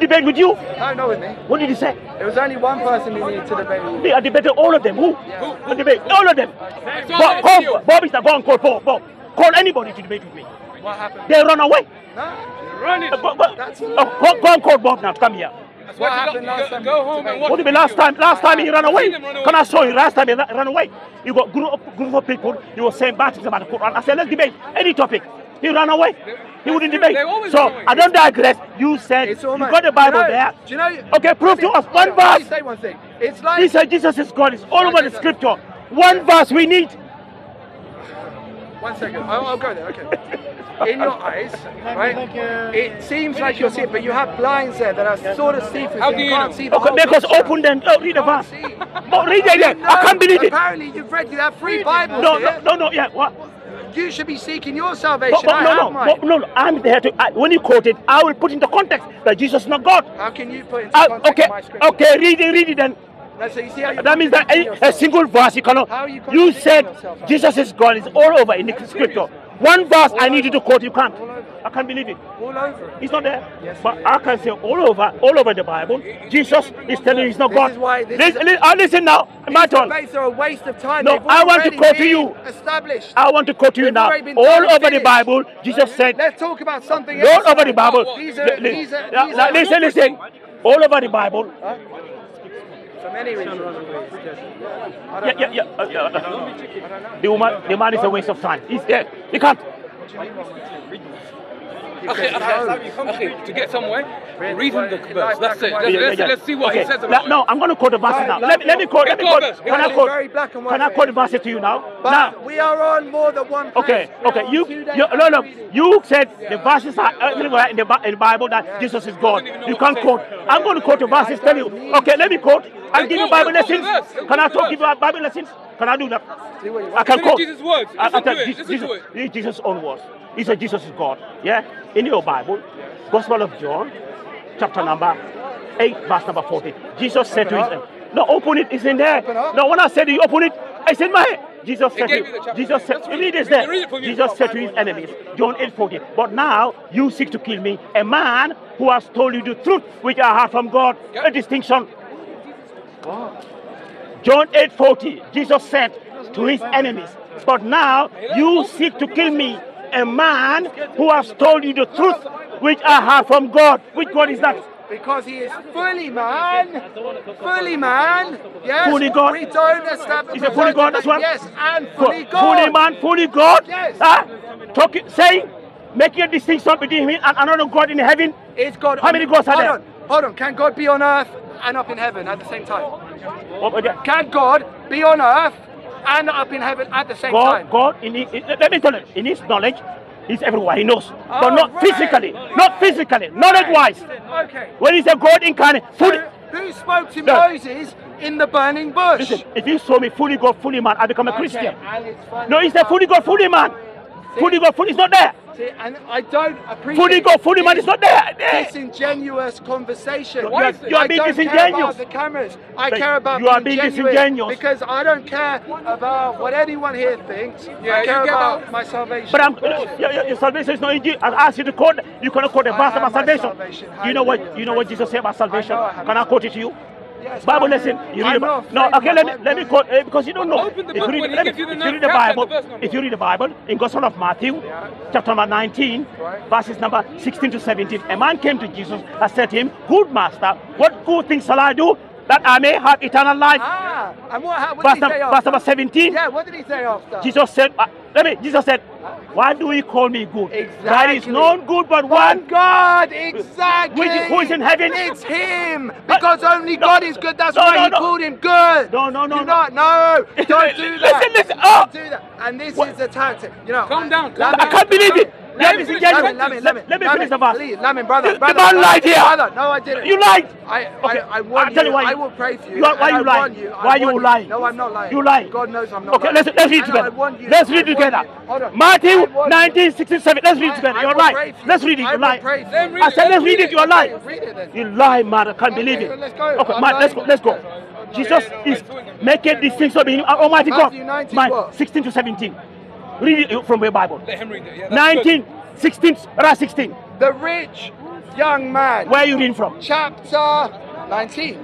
debate with you? No, not with me. What did he say? There was only one person who needed to debate with you. I debated all of them. Who? I debate all of them. Bob, call, Bob is the go and call Bob. Bob. Call anybody to debate with me. What happened? They run away. No. Running. Uh, Bob- Bob- That's- oh, go, go and call Bob now. Come here. What happened go, last time? go home and watch What do you mean last time? Last time he ran away. run away. Can I show you? Last time he ra- ran away. You got group of, group of people. You were saying bad things about the Quran. I said let's debate any topic. He ran away. He wouldn't debate. So run. I don't digress. You said It's you almost. got the Bible do you know, there. Do you know? Okay, prove to us one Hold on, Let me verse. say one thing. It's like He said Jesus is God. It's all over the scripture. One verse we need. One second. I'll, I'll go there. Okay. In your eyes, right? It seems like you're seeing, but you have blinds there that are sort of see-through. How do you you can't know? see the Okay, whole because open them. Oh, read the verse. see. Oh, read it there. You I can't believe it. Apparently, you've read. You have three Bibles No, here. no, no, no. Yeah. What? You should be seeking your salvation. but I no, no, no, no. I'm there to. I, when you quote it, I will put into context that Jesus is not God. How can you put into Uh, context okay, my scripture? okay. Read it, read it then. No, so you see how you're That means that any, a single verse you cannot. How you You said yourself? Jesus is God. It's all over in the scripture. One verse I need you to quote. You can't. All over. I can't believe it. all over. it. It's not there. Yes, but. I can say all over, all over the Bible. Jesus is telling you he's not This God. is why- this listen, is- li- uh, listen now. My These turn. debates are a waste of time. No, They've I want to already quote to you. Established. I want to quote to you now. All done and over the. Bible, Jesus said. Let's talk about something All else. over the Bible. These are, Li- li- these are, these are listen, listen. All over the Bible. for many reasons. Yeah, yeah, yeah. uh, yeah, uh, the woman, the man is a waste of time. He's there. He can't. Okay, okay, okay, to get somewhere, read him the verse. That's it. Let's, let's, let's see what okay. he says No, about No. I'm going to quote the verses now. Let, me- let me quote. Let me quote. Can I quote? black and white Can I quote the verse to you now? But now. we are on more than one. Okay, okay. You, you, no, no. You said the verses are everywhere in the, in the Bible that Jesus is God. You can't quote. I'm going to quote the verses. Tell you. Okay, let me quote. I'll give you Bible lessons. Can I talk? Give you Bible lessons? Can I do that? Do what you I can Listen to quote. Jesus' words. I, I Listen tell to it. Jesus, Listen Jesus, to it. Jesus' own words. He said Jesus is God. Yeah? In your Bible, Gospel of John, chapter number 8, verse number 40. Jesus said to his No, open it, it's in there. Open. No, when I said you open it, it's in my head. Jesus said gave to you the chapter. Jesus said, read read this there. Read it for me. Jesus said to his enemies, John 8 40. But now you seek to kill me, a man who has told you the truth, which I heard from God. Yeah. A distinction. John 8:40, Jesus said to his enemies, But now you seek to kill me, a man who has told you the truth, which I have from God. Which God is that? Because he is fully man, fully man. Yes. Fully God. We don't establish. Is it fully God as well? Yes, and fully God. Fully man, fully God. Yes. Huh? Talking, saying, making a distinction between him and another God in heaven. Is God? How many gods are hold there? On, hold on. Can God be on earth and up in heaven at the same time? What was that? Can God be on earth and up in heaven at the same time? God, God, in his, let me tell you, in his knowledge, he's everywhere. He knows, but Oh, not right. physically, not physically, knowledge-wise. Okay. When he said God incarnate, fully. So, who spoke to No. Moses in the burning bush? Listen, if you saw me fully God, fully man, I become a Okay, Christian. No, he said fully God, fully man. Fully God, fully, it's not there. See, and I don't appreciate Fully God, fully man, it's not there. there. disingenuous conversation. You are- you are I being don't disingenuous. care about the cameras. I But care about you are being, being disingenuous. because I don't care about what anyone here thinks. Yeah, I care care about, about- my salvation. But I'm, your, your, your salvation is not in Jesus. I asked you to quote. You cannot quote the I verse have about my salvation. salvation. You know what? You know what Jesus said about salvation. I have Can I quote it to you? Yes, Bible lesson. You read I'm the No, okay. Let me let me quote uh, because you don't know. If you read, when he let me- the if you read the Bible, the verse number. if you read the Bible in Gospel of Matthew, chapter number 19, Right. verses number 16 to 17, a man came to Jesus and said to him, "Good master, what good things shall I do that I may have eternal life?" Ah, and what, what Verse, did he num- say verse number 17. Yeah, what did he say after? Jesus said, uh, let me, Jesus said, why do you call me good? There is Exactly. none good but One one. God, exactly. Which is- who is in heaven? It's Him, because only no, God is good. That's no, why no, He no. called Him good. No, no, no, Do no. not, no, don't do that. Listen, listen, oh. Don't do that. And this What? is the tactic. You know. Calm down, calm Lamin- I can't believe it. Let Let me me finish. finish Lamin, Lamin, Lamin, Let me finish the verse. Please, Lamin, brother, The- the brother. man lied here. Brother, no, I didn't. You lied. I, Okay, I, I want I'll tell you why I will pray for you. You are- why you I lying? you. Why you lying? No, I'm not lying. You lying. God knows I'm not Okay, lying. let's let's read together. Let's read together. you-. Matthew I 19, 16, 7. Let's read together. You're lying. Let's read it. You lie. pray for Then you. read I said let's read it. You're lying. Okay, read it then. You lie, man. I can't believe it. let's go. Okay, man, let's go. Let's go. Jesus is making distinction between Almighty God. Matthew 19 16 to 17. Read it from your Bible. Let him read it. Yeah, that's 19, 16, right 16. The rich, young man. Where are you reading from? Chapter 19.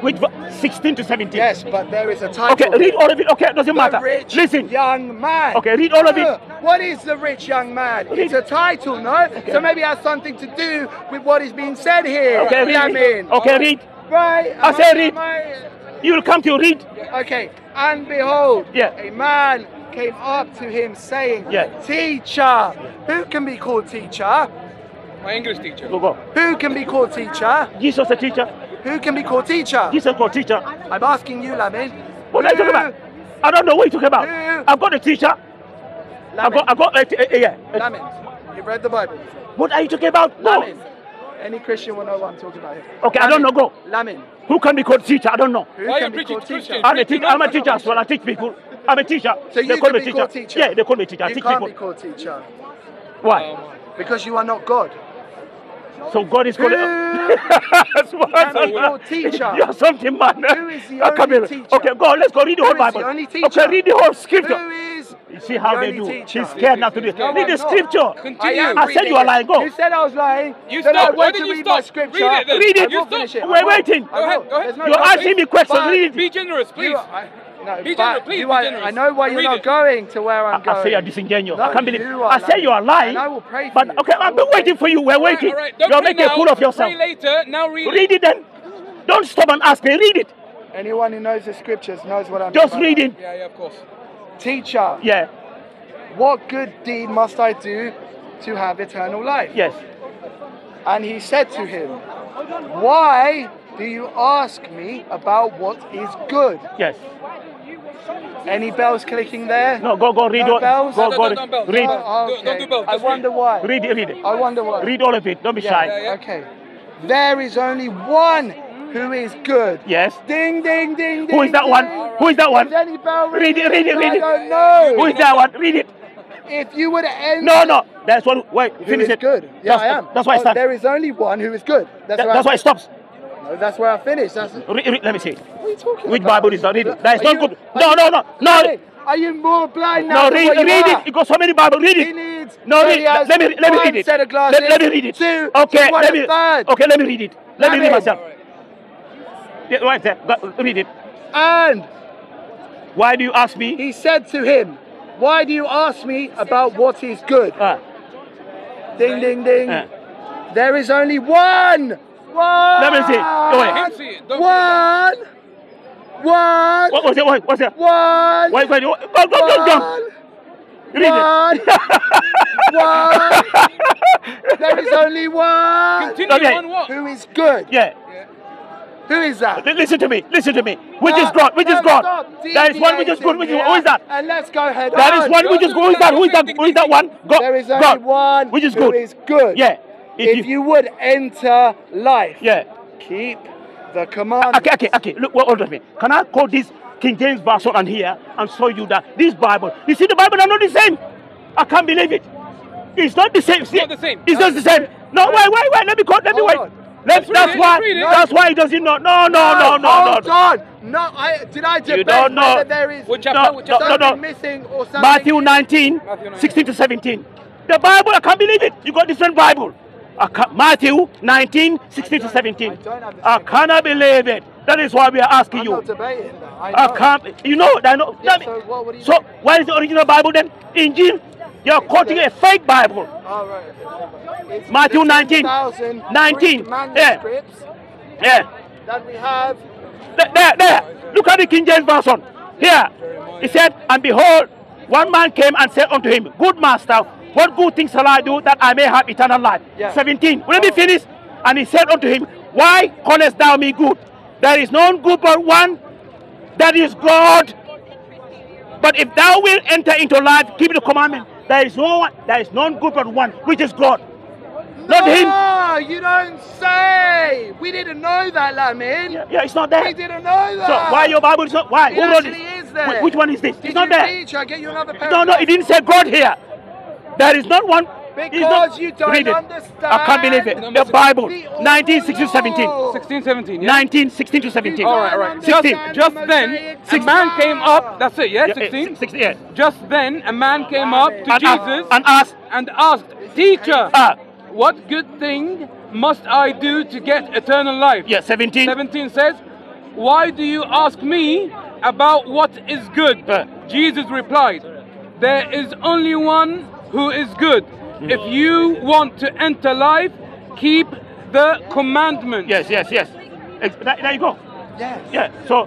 Which ver- 16 to 17? Yes, but there is a title. Okay, read all of it. Okay, doesn't The matter. rich Listen. young man. Okay, read all of it. What is the rich young man? Read. It's a title, no? So maybe it has something to do with what is being said here. Okay, read. Lamin. Okay, read. Right. I am say read. am I- You will come to read. Okay. And behold, Yeah. a man came up to him saying, Yeah. Teacher. Who can be called teacher? My English teacher. Go, go. Who can be called teacher? Jesus a teacher. Who can be called teacher? Jesus called teacher. I'm asking you, Lamin. What are you talking about? I don't know what you're talking about. Who? I've got a teacher. I Lamin. got, I got, uh, uh, yeah. Lamin. You've read the Bible. What are you talking about? No. Lamin. Any Christian will know what I'm talking about here. Okay, I don't know. Go. Lamin. Who can be called teacher? I don't know. Who Why can you be called to teacher? I'm a, teacher. I'm a teacher as well. I teach people. I'm a teacher. So they you call can me be teacher. called teacher. Yeah, they call me teacher. I You teach can't people. be called teacher Why? Um, because you are not God. So God is called. Who That's what I can be said. teacher? You're something, man. Who is the come only here. teacher? Okay, go. On, Let's go. Read the whole is the Bible. only teacher? Okay, read the whole scripture. Who is You see how the they only do. teacher? He's scared not to do. No, read the I'm not. scripture. Continue. I I said you are it. lying. Go. You said I was lying. You then stop. I Why went did to you read stop? my scripture. Read it then. Read it. I will You stop. it. We're waiting. Go ahead, go ahead. No You're asking me questions. But Read it. Be generous, please. You, I, no, Be but generous, please you be are- I know why you're Read not it. going to where I'm I, going. I say you're disingenuous. No, I can't believe. you are I say you are lying. And I will pray for But you. okay, I I've been waiting for you. We're All right, waiting. all right. Don't You're pray making a fool of yourself. Pray later. Now read, Read it then. Don't stop and ask me. Read it. Anyone who knows the scriptures knows what I'm Just about. read it. Yeah, yeah, of course. Teacher, Yeah. what good deed must I do to have eternal life? Yes. And he said to him, Why do you ask me about what is good? Yes. Any bells clicking there? No, go, go, read No all. bells? Go, No, go, no, no read. No, Oh, Don't- don't do bells, I just wonder why. Read it, read it. I wonder why. Read all of it. Don't be Yeah, shy. yeah. Okay. There is only one who is good. Yes. Ding, ding, ding, ding. Who is that one? ding. Who is that one? Is any bell Read it, read it, read I it. don't know. Who is that one? Read it. If you were to end. No, no. That's what. Wait, Who finish it. good? Yeah, that's, I am. That's why I Oh, start. There is only one who is good. That's, That- that's why it stops. No, that's where I finished. That's. Re- re- let me see. are you talking Which about? Bible is that? Read. That is not you- good. No, you- no, no, no. Hey, Are you more blind now? No, read, what read it. You got so many Bible. Read He it. needs. No, read, he let me let me read it. Let, let me read it. Two. Okay, he won let me. third. Okay, let me read it. Let me read Lamin. myself. Yeah, right there. Go- Read it. And Why do you ask me? he said to him, "Why do you ask me about what is good?" Ah, Ding, ding, ding. ah. There is only one. One. Let me see. Go ahead. See it. Don't One. One. What was it? What was it? One. Wait, wait. Go, go, go, go, go. One. Read One. it. One. There is only one. Continue Okay. on what? Who is good? Yeah. Who is that? Listen to me. Listen to me. Which is Uh, God? Which no, is God? stop There is one which is good. Which is who is that? And let's go ahead. There on. is one which is good. Who is that? Who is that? Who is that one? God. There is only God. one Which is who good. is good. Yeah. If, you, would enter life, Yeah. keep the commandments. Okay, okay, okay. Look, hold on a minute. Can I quote this King James version on here and show you that this Bible? You see, the Bible are not the same. I can't believe it. It's not the same. See, not the same. It's not the same. No, wait, wait, wait. Let me quote. Let me Hold wait. on. Let, Let's that's it, why. let's it. That's why he doesn't know. No, no, no, no, Hold no. on. No, I did I debate don't know. whether there is What chapter? No, What no, chapter? no, missing or something. Matthew 19, Matthew 19. 16 to 17. The Bible, I can't believe it. You got different Bible. Matthew 19, 16 to 17. I don't have the I same cannot believe it. That is why we are asking I'm you. debating. I, I can't. You know, I know. Yeah, me- so what so where is the original Bible then? in Injil. You're quoting a fake Bible. All right. Matthew the 19. 19. Yeah. Yeah. that we have. There, there, there. Look at the King James version. Here. He said, And behold, one man came and said unto him, Good master, what good things shall I do that I may have eternal life? Yeah. 17. Will it be oh. finished? And he said unto him, Why callest thou me good? There is none good but one, that is God. But if thou wilt enter into life, keep the commandment. There is no one, there is none good but one, which is God. Not him. No, you don't say. We didn't know that, Lamin. Yeah, yeah, it's not there. We didn't know that. So why your Bible is not? Why? It Who wrote it? is there. Which one is this? Did it's not there. Shall I get you another pair No, no, it didn't say God here. There is not one. Because not- you don't read it. understand I can't believe it. Number The Bible, the 19, 16, 17. 16, 17, yeah? 19, 16 to 17. All right, all right. don't Just, just then, Mosaic a man came up. That's it, yeah? Yeah, eh, 16? 16, yeah. Just then, a man came up to And, Jesus asked- and asked, and asked, Teacher, ah, what good thing must I do to get eternal life? Yeah, 17. 17 says, Why do you ask me about what is good? Uh. Jesus replied, There is only one who is good. If you want to enter life, keep the commandments. Yes, yes, yes. There, there you go. Yes. Yeah. So,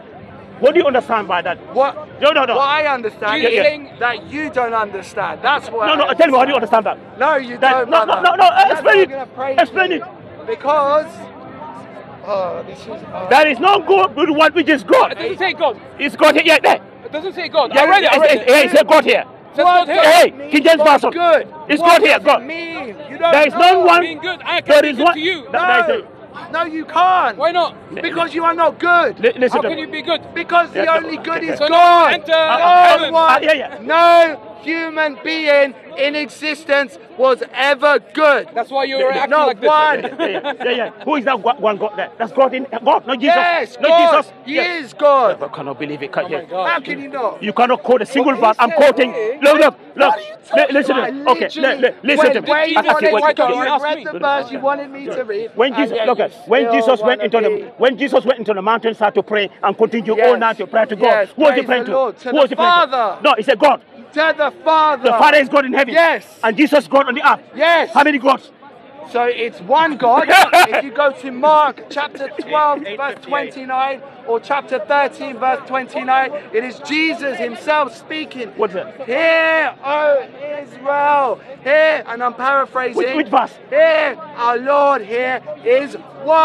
what do you understand by that? What? No, no, no. What I understand You is think- that you don't understand. That's what. No, I no. Tell me, how do you understand that? No, you That- don't. no, no, no, no, That's explain it. I'm gonna pray Explain to it. Because. Oh, this is. Oh. There is no God with one which is It doesn't say God. It's God here. Yeah, there. It doesn't say God. Yeah, I read it. I it's- read it's- it. yeah, it's a God here. Says What here. Hey, it mean King James by Good. It's what God here, does God. Mean? You don't There is no one. Being good, I can There be is good one. to you. That- that is No. No, you can't. Why not? Because you are not good. Li- Listen How can me. you be good? Because the Yeah, only good is God. enter uh, no one, uh, yeah, yeah. no human being in existence was ever good. That's why you're acting Not like this. one. Yeah, yeah, yeah, yeah. Who is that one one God there? That's God in God, not Jesus. Yes, not God. Jesus. He Yeah. is God. I cannot believe it. Oh my Yeah. God. How can you not? You cannot quote a single verse. I'm quoting. said, Look, look, look. What are you Li- talking listen to me. Okay, Literally, li- li- listen when, to me. Where you asked you wanted to go, what- you you asked read the verse you wanted me to read. When Jesus, look, at when Jesus went into the when Jesus went into the mountainside to pray and continue all night to pray to God, Yes, who was he praying to? Who was he praying to? Father. No, he said God. The Father. The Father is God in heaven. Yes. And Jesus is God on the earth. Yes. How many gods? So it's one God. if you go to Mark chapter 12, verse 29, or chapter 13, verse 29, it is Jesus himself speaking. What's that? Hear, O Israel, hear, and I'm paraphrasing. Which- which verse? Hear, our Lord here is one.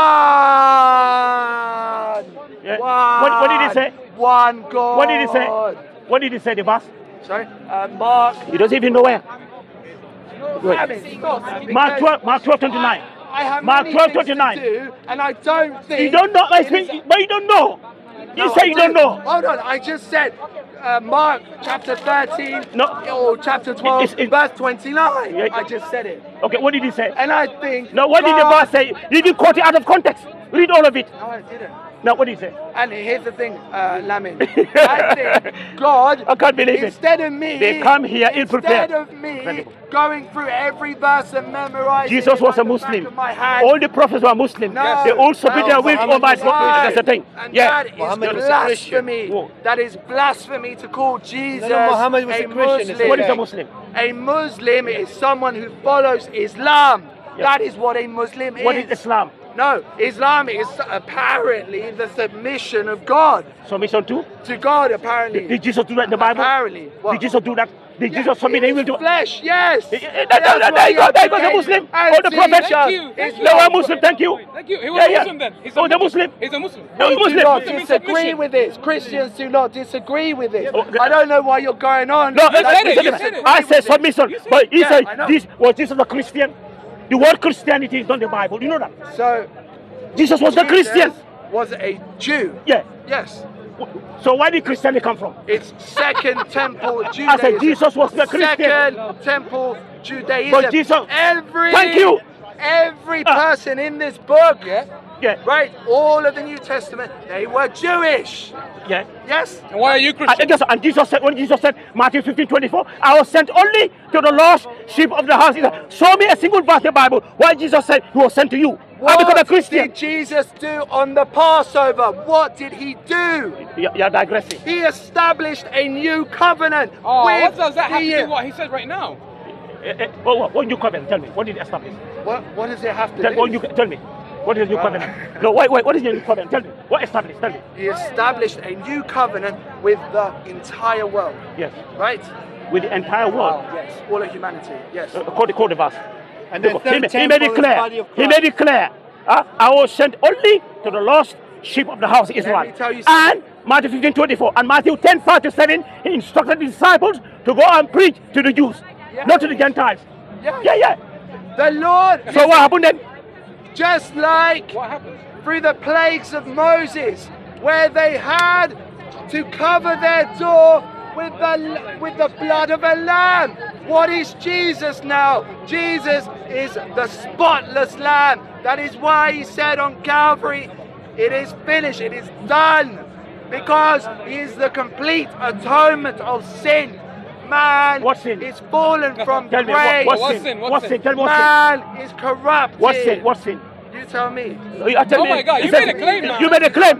Yeah. One. What- what did he say? One God. What did he say? What did he say? The verse? Sorry, uh, Mark. He doesn't even know where. Wait. Damn it, stop, Mark 12, Mark 12, 29. I have Mark many 12, things 29. to do, and I don't think You don't know. I think, but you don't know. You No, say you don't know. Hold on, I just said uh, Mark chapter 13 No. or chapter 12, It's- it- verse 29. Yeah. I just said it. Okay, what did he say? And I think. No, what did the verse say? You didn't quote it out of context. Read all of it. No, I didn't. Now, what do you say? And here's the thing, uh, Lamin. I think God, I can't believe it. instead of me, They come here ill-prepared. Instead of me Incredible. going through every verse and memorizing Jesus was a like the back Muslim. hand, All the prophets were Muslim. No. They all submitted their Well, will to Muhammad Almighty was a God. That's the thing. And Yeah. that is Muhammad was a Christian. blasphemy. That is blasphemy to call Jesus No, no, Muhammad was a Christian, Muslim. What is a Muslim? A Muslim is someone who follows Islam. Yeah. That is what a Muslim is. What is Islam? No, Islam is apparently the submission of God Submission to? to God. Apparently, Did Jesus do that in the Bible? Apparently. What? Did Jesus do that? Did Yeah, Jesus submit in his will his to? flesh? Yes. Eh, eh, that- that- There you go. There you go. The Muslim. All the prophets. Thank you. Thank you. They were Muslim. Thank you. Thank you. He was Yeah, a yeah. Muslim then. He's Oh, the Muslim. He's a Muslim. No, We do not Muslim disagree submission. with this. Christians do not disagree with this. Oh, I don't know why you're going on. No, You said it, you said it. I said submission, but it. he said this was Jesus a Christian. The word Christianity is not the Bible. You know that? So Jesus was a Christian. Was a Jew. Yeah. Yes. So where did Christianity come from? It's Second Temple I said Jesus was the Christian. Second Temple Judaism. But Jesus- Every. Thank you. Every Ah. person in this book. Yeah. Yeah. Right. All of the New Testament. They were Jewish. Yeah. Yes. And why are you And, Christian? Jesus, and Jesus said, when Jesus said, Matthew 15, 24, I was sent only to the lost sheep of the house. He said, Show me a single verse in the Bible why Jesus said he was sent to you. I become a What Christian. did Jesus do on the Passover? What did he do? You're, you're digressing. He established a new covenant. Oh, with what does that have to do with what he said right now? Eh, eh, What, what, what new covenant? Tell me. What did he establish? What, what does it have to Tell, do? what new, tell me. What is the new Well- covenant? No, wait, wait. What is your new covenant? Tell me. What established? Tell me. He established a new covenant with the entire world, Yes. right? With the entire world. Yes, all of humanity. Yes. Uh, Quote, quote the verse. And the he, third ma- he temple made it is the clear. He made it clear. Uh, I was sent only to the lost sheep of the house of Israel. me tell you and Matthew 15, 24. And Matthew 10, 5 to 7, he instructed the disciples to go and preach to the Jews, Yeah. not to the Gentiles. Yeah. Yeah, yeah. The Lord, So what happened then? Just like What happened? through the plagues of Moses, where they had to cover their door with the with the blood of a lamb. What is Jesus now? Jesus is the spotless lamb. That is why he said on Calvary, it is finished, it is done. Because he is the complete atonement of sin. Man What sin? is fallen from Tell me, grace. what, what What sin? sin? What What sin? sin? Tell me what sin. Man is corrupted. What sin? What sin? You tell me. You are telling Oh my God, you made a claim, man. You made a claim.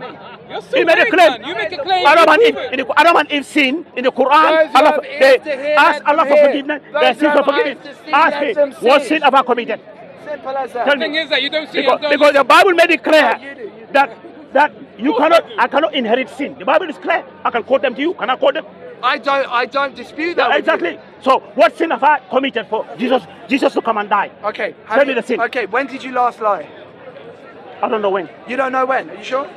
You're so He made a claim. man. You make a claim. Adam you and Eve, prove in the, Adam and Eve sin in the Quran. Allah, they ears to hear, ask Allah for forgiveness. Those Their sins for have forgiveness. Ask let me, them what sin have I committed? Simple as that. Tell The thing me. is that you don't see Because, don't because the Bible made it clear you do, you do. that that you cannot, I cannot inherit sin. The Bible is clear. I can quote them to you. Can I quote them? I don't. I don't dispute that. Yeah, with you. exactly. So, what sin have I committed for Jesus? Jesus to come and die? Okay. Tell have me the sin. Okay. When did you last lie? I don't know when. You don't know when. Are you sure?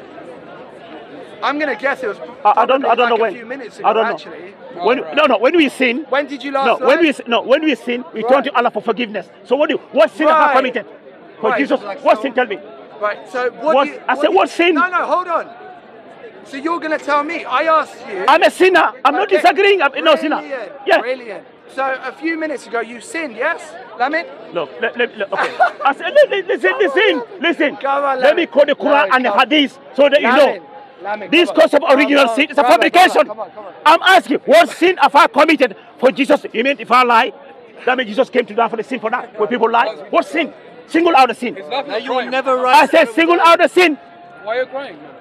I'm gonna guess it was. I, I don't. I don't know like when. A few minutes ago, I don't know. actually. When, Alright. No, no. When we sin, When did you last no. lie? When we no. When we sin, we turn to Allah for forgiveness. So, what do? You, What sin have I committed? For Right. Jesus, what sin? Tell me. Right. So what? What- do you, I said, you- what sin? No, no. Hold on. So you're gonna tell me? I asked you. I'm a sinner. I'm not Okay. disagreeing. I'm no sinner. Brilliant, Yeah. Brilliant. So a few minutes ago you sinned, yes, Lamin? Look, let, let, let- okay. I said, li- li- listen, listen, listen. Come on, let me Lamin. quote the Quran Lamin, and the. Hadith so that you know. Lamin, This come concept of original on, sin is a fabrication. Come on, come on, come I'm asking, what sin have I committed for Jesus? You mean if I lie, that means Jesus came to die for the sin for that? When people lie, what sin? Single out the sin. It's not Now you crying. will never I said single out the sin. Why are you crying? man?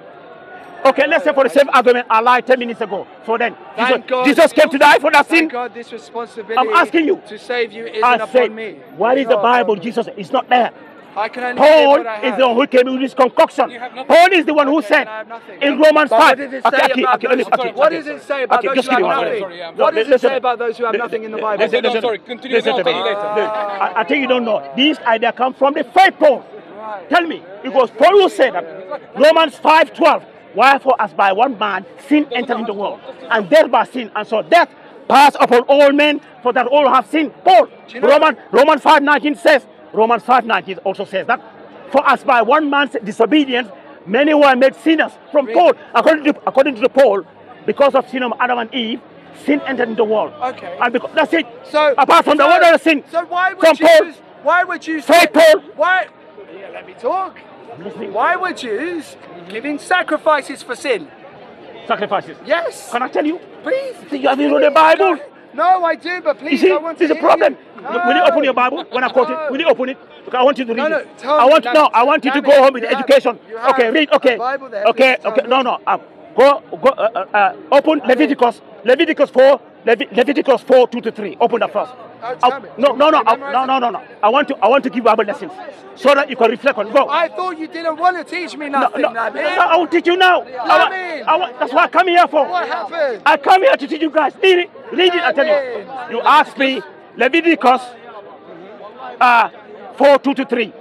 Okay, let's say for the same argument, I lied 10 minutes ago. So then, Jesus, God. Jesus came to die for that sin. Thank God this responsibility I'm asking you. to save you isn't I upon said, me. where is the Bible? no, no. Jesus is not there. I can only Paul what I is the one who came with this concoction. You have nothing. Paul is the one who Okay, said then I have nothing. in Romans But 5. what does it say okay, okay, about okay, those- okay, what does it say about those who have nothing? Sorry, I'm- What does it say about those who have nothing in the Bible? listen, Okay, no, listen, sorry, continue, listen then I'll to you later. Look, I, I think you don't know. These ideas come from the faith Paul. Right. Tell me, because Paul will say that Romans 5:12. Wherefore, as by one man sin entered into the world, and death by sin, and so death passed upon all men, for that all have sinned. Paul, know- Roman Romans 5:19 says. Romans 5:19 also says that. For as by one man's disobedience, many were made sinners. From Paul, according to according to the Paul, because of sin of Adam and Eve, sin entered into the world. Okay. And because, that's it. So apart from the so, one other sin, So why would from you? Paul, Why would you? Faith, Paul. Why? Yeah, let me talk. Why were Jews giving sacrifices for sin? sacrifices. Yes. Can I tell you? Please. See, you haven't read the Bible. No, I do, but please, You see, I want to a hear problem. you. Look, Will you open your Bible when I quote No. it? Will you open it? Because I want you to read No, no, it. tell I me, want Lam- no. I want you to go home with you the have- education. Okay, read. Okay, Bible there, okay, okay. No, no. Um, go, go. Uh, uh, uh, open Leviticus. Leviticus four. Levi- Leviticus four, two to three. Open that first. No, no, no, no, no, no, no. I want to. I want to give Bible lessons so that you can reflect on. Go. I thought you didn't want to teach me no, nothing, no, no. I will teach you now. I I that's what I come here for. What happened? I come here to teach you guys. Read it. Read it. I tell you. You ask me Leviticus uh, 4 2 to 3.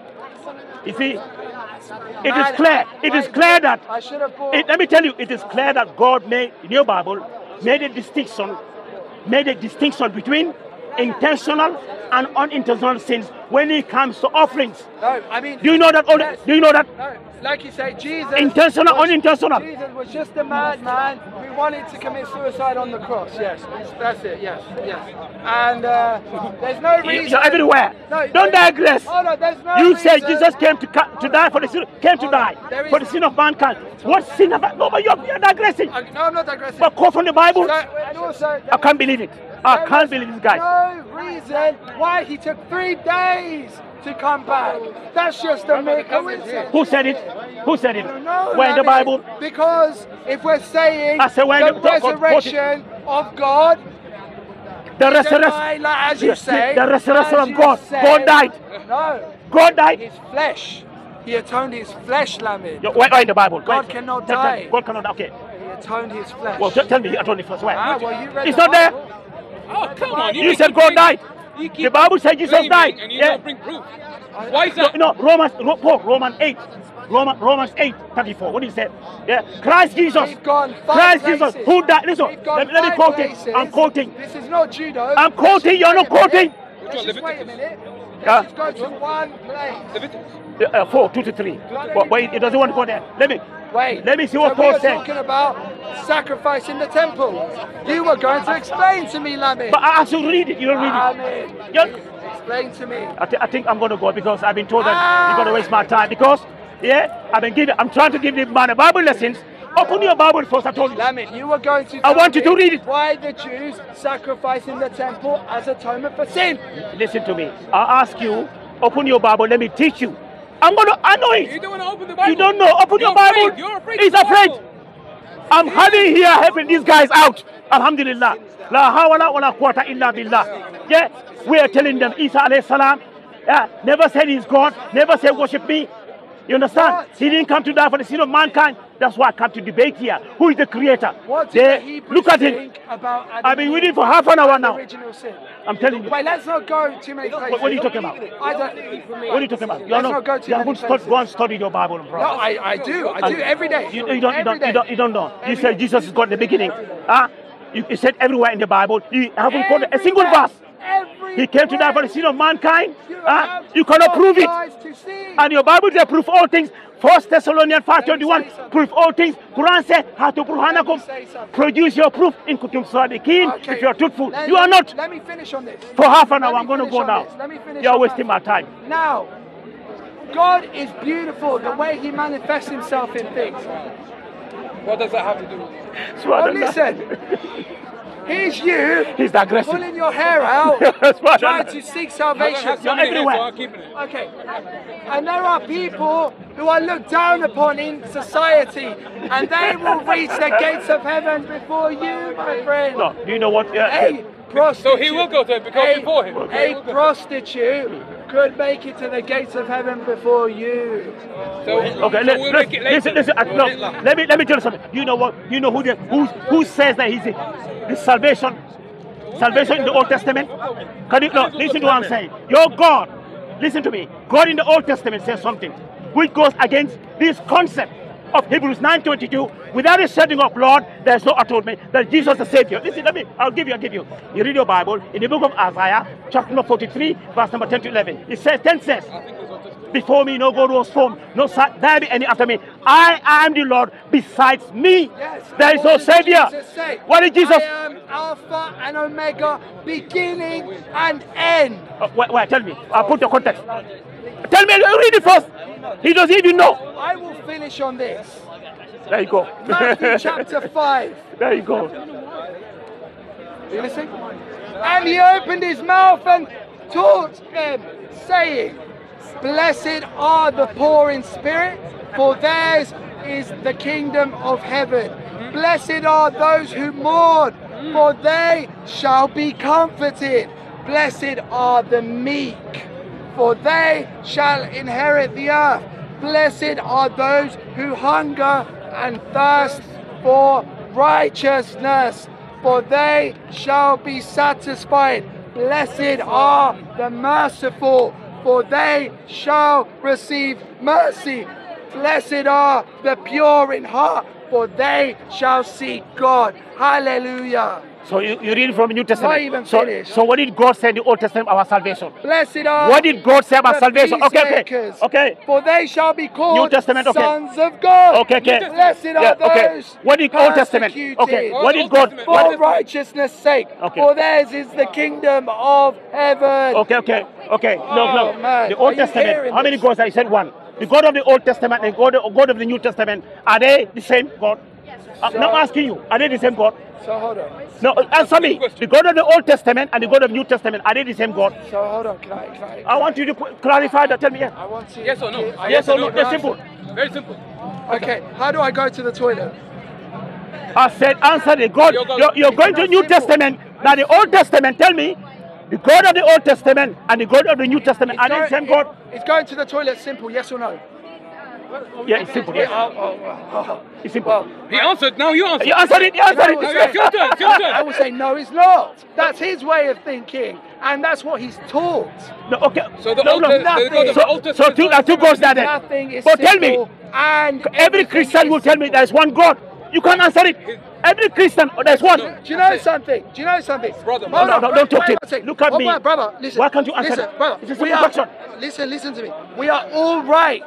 You see, it is clear. It is clear that. I should have. It, let me tell you, it is clear that God made in your Bible made a distinction, made a distinction between intentional and unintentional sins when it comes to offerings. no, I mean. Do you know that? Yes. do you know that? No, like you say, Jesus. Intentional, was- unintentional. Jesus was just a madman wanted to commit suicide on the cross. Yes, that's it. Yes, yes. And uh, there's no reason. You're everywhere. No, Don't digress. Oh no, there's no. You said Jesus came to ca- to die for the sin, came to die is- for the sin of mankind. What sin I? No, but you're, you're digressing. I- no, I'm not digressing. But quote from the Bible. So, also, I can't believe it. I can't believe this guy. No reason why he took three days to come back. That's just a mere coincidence. Who said it? Who said it? No, Where in the Lammy, Bible? Because if we're saying I said, where the the- quote- quote it. resurrection of God, The resurrection. alive, like as you say, the resurrection of God. say- God died. No, God died. his flesh. He atoned his flesh, Lamin. Yo, Where, where in the Bible? God Where- cannot tell- tell die. me. God cannot. Okay. He atoned his flesh. Well, tell, tell me. he atoned his flesh. Where? Ah, well, you read it's the not there. Oh, come on. You keep said God died. You keep The Bible said Jesus died. And you Yeah. don't bring proof. Why is that? no, Romans, Ro- Paul, Romans 8. Roman, Romans 8, 34. What did he say? Yeah. Christ Jesus. Gone Christ places. Jesus. Who died? Listen, let, let me quote places. it. I'm quoting. This is not judo. I'm quoting, you're not Wait a minute. quoting. Let's just wait a minute. Yeah. Let's just go to one place. Leviticus. Uh, uh, 4, 2 to 3. But wait, it doesn't want to go there. Let me. Wait. Let me see what we Paul said. talking about sacrifice in the temple. You were going to explain to me, Lamin. But I should read it. You don't read it. Yeah. explain to me. I, thi- I think I'm going to go because I've been told that Ah. you're going to waste my time. Because, yeah, I've been giving, I'm trying to give the man a Bible lessons. Open your Bible first, I told you. Lamin, you were going to. I want you to read it. Why the Jews sacrifice in the temple as atonement for sin? Listen to me. I ask you, open your Bible, let me teach you. I'm gonna. I know You it. don't want to open the Bible. You don't know. Open You're your Bible. afraid. You're afraid. He's afraid. I'm hiding here helping these guys out. Alhamdulillah. La hawla wa la quwwata illa billah. Yeah, we are telling them Isa alayhi salam. Yeah, never said he's God. Never said worship me. You understand? He didn't come to die for the sin of mankind. That's why I come to debate here. Who is the creator? What did They- the Hebrews look at it. about Adam I've been and waiting for half an hour now. Sin. I'm telling you. Wait, let's not go too many places. What, what are you talking about? I don't. What are you talking about? You're Let's not, not go too you many haven't stu- places. go and study your Bible, bro. No, I, I do. I do every day. You, you don't, you, don't, you, don't, you don't know. You Every said. Jesus is God in the beginning. Huh? You, you said everywhere in the Bible. You haven't quoted a single verse. He came to die for the sin of mankind. You Huh? have You cannot prove it. eyes to see. And your Bible says prove all things. First Thessalonians Let me 5.21, prove all things. Quran says, how to prove hanakum. say something. Produce your proof in kutum sadiqin Okay. if you are truthful. Let- you are not. Let me finish on this. For half an hour, I'm going to go now. this. Let me finish You're wasting my time. Now, God is beautiful the way He manifests Himself in things. What does that have to do with it? Now Subhanallah. listen, here's you He's that aggressive. pulling your hair out, Subhanallah. trying to seek I don't have salvation. so many here, everywhere. so I'm keeping it. Okay, and there are people who are looked down upon in society, and they will reach the gates of heaven before you, my friend. No, do you know what? Uh, A prostitute. So he will go to because a, before him. He a will prostitute could make it to the gates of heaven before you. So, Okay, so let, we'll let, make it later. listen, listen. Uh, We'll no, make it later. let me let me tell you something. You know what? You know who the, who who says that he's the, the salvation, salvation in the Old Testament? Can you no? Listen to what I'm saying. Your God, listen to me. God in the Old Testament says something which goes against this concept of Hebrews 9:22. Without a shedding of blood, there is no atonement. That Jesus is the Savior. Listen, let me. I'll give you. I'll give you. You read your Bible in the book of Isaiah, chapter number 43, verse number 10 to 11. It says, 10 says. Before me, no God was formed, no there be any after me. I am the Lord. Besides me, Yes. there is no Savior. What did Jesus? I am Alpha and Omega, beginning and end. Uh, wait, wait, tell me. I'll put the context. Tell me, read it first. He doesn't even know. I will finish on this. There you go. Matthew chapter 5. There you go. You listening? And he opened his mouth and taught them, saying, Blessed are the poor in spirit, for theirs is the kingdom of heaven. Blessed are those who mourn, for they shall be comforted. Blessed are the meek, for they shall inherit the earth. Blessed are those who hunger and thirst for righteousness, for they shall be satisfied. Blessed are the merciful, for they shall receive mercy. Blessed are the pure in heart, for they shall see God. Hallelujah. So you, you read from the New Testament. Not even so, finished. so what did God say in the Old Testament about salvation? Blessed are What did God say about salvation? Okay, okay. Okay. For they shall be called New Testament, okay. sons of God. Okay, okay. Blessed are Yeah, okay. those What did Old Testament? persecuted Okay. What did God? Testament. What, for righteousness' sake. Okay. For theirs is the kingdom of heaven. Okay, okay, okay. Look, Oh, look. man. The Old Testament. How many gods? I said one. The God of the Old Testament and God God of the New Testament are they the same God? Uh, I'm not asking you. Are they the same God? So hold on. No, uh, answer me. The God of the Old Testament and the God of the New Testament are they the same God? So hold on. Can I? Can I? I want you to clarify that. Tell me. Yeah. I want to. Yes or no? I Yes or no? to That's simple. Very simple. Okay. How do I go to the toilet? I said, answer the God. You're going- You're, you're going to It's New simple. Testament. Now the Old Testament. Tell me, the God of the Old Testament and the God of the New Testament are they the same God? It's going to the toilet. Simple. Yes or no? Yeah, it's simple. Yeah, Yeah, oh, oh, oh, oh. it's simple. Well, He answered. Now you answer. you answered it. You answered No, it. it's your turn. It's your I turn. will say no, it's not. That's his way of thinking, and that's what he's taught. No, okay. So the no, Old no. Testament- the God the Old So, so two, uh, two gods there then. Nothing is But tell me, and every Christian will tell me there's one God. You can't answer it. Every Christian, oh, there's one. No. Do you know something? Do you know something? Brother, Hold no, no, don't talk to him. Look at Oh, me. my brother, listen. Why can't you answer listen, that? brother? It's a we simple are, question. Listen, listen to me. We are all right,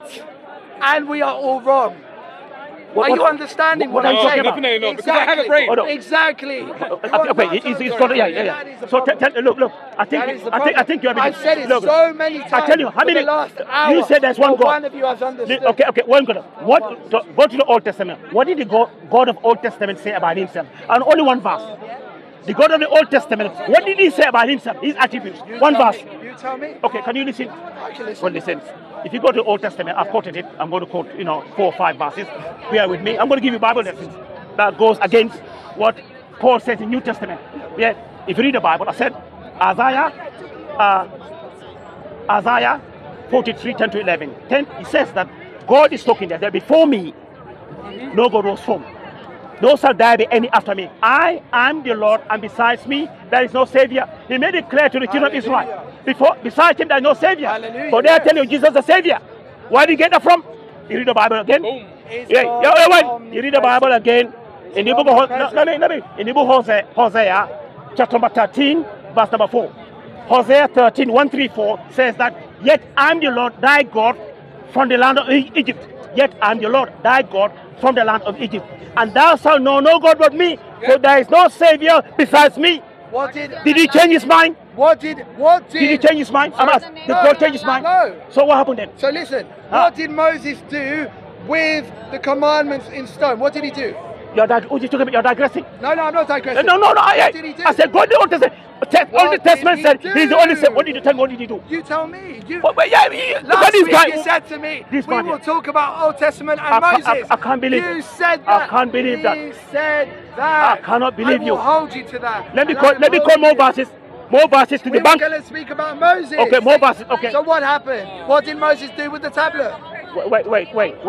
and we are all wrong. What- are you understanding what what, I'm saying? about? No, no, because I have a brain. Hold on. Exactly. Okay, it's, it's, it's got, yeah, yeah, yeah. So tell, tell, look, look. I think, That is the I think, I think you have. I've said it look, so many times. I tell you, how many? Last hour, you said there's one God. One of you has understood. Okay, okay, one God. What? Go to the Old Testament. What did the God, God of Old Testament say about Himself? And only one verse. Oh, the God of the Old Testament, what did he say about himself, his attributes? You One verse. me. You tell me. Okay, can you listen? I can listen. Well, listen. If you go to the Old Testament, I've quoted it. I'm going to quote, you know, four or five verses. Bear with me. I'm going to give you Bible lessons that goes against what Paul says in the New Testament. Yeah, if you read the Bible, I said Isaiah, uh, Isaiah 43, 10 to 11. 10, he says that God is talking there. That before me, no God was formed. No shall there be any after me. I am the Lord, and besides me, there is no Savior. He made it clear to the children of Israel. Before, besides him, there is no Savior. Hallelujah, So they are telling you Jesus is the Savior. Where did you get that from? You read the Bible again. Yeah, yeah, wait. You read the Bible again in the book of no, let me, let in the book Hosea, Hosea, chapter number 13, verse number 4. Hosea 13, 1 3, 4 says that, Yet I'm the Lord thy God from the land of Egypt. Yet I'm the Lord thy God from the land of Egypt. And thou shalt know no God but me. So there is no Savior besides me. What did? Did he change his mind? What did? What did? Did he change his mind? I'm asking. Did God change his mind? No. So what happened then? So listen. Ah. What did Moses do with the commandments in stone? What did he do? You're, dig- oh, you're, digressing. No, no, I'm not digressing. No, no, no. I, What did he do? I said, go to the Old Testament. Te- What Old Testament he said he's the only do? son. What did you tell me? What did he do? You tell me. You. But, but yeah, he, Last this week guy. you said to me, This we man will talk about Old Testament and I can't- I- Moses. I can't believe you it. said I that. can't believe that. You said that. I cannot believe I will you. hold you to that. let me call. Let me call more verses. More verses to We the were bank. going to speak about Moses. Okay, more verses. Okay. So what happened? What did Moses do with the tablet? Wait, wait, wait, wait.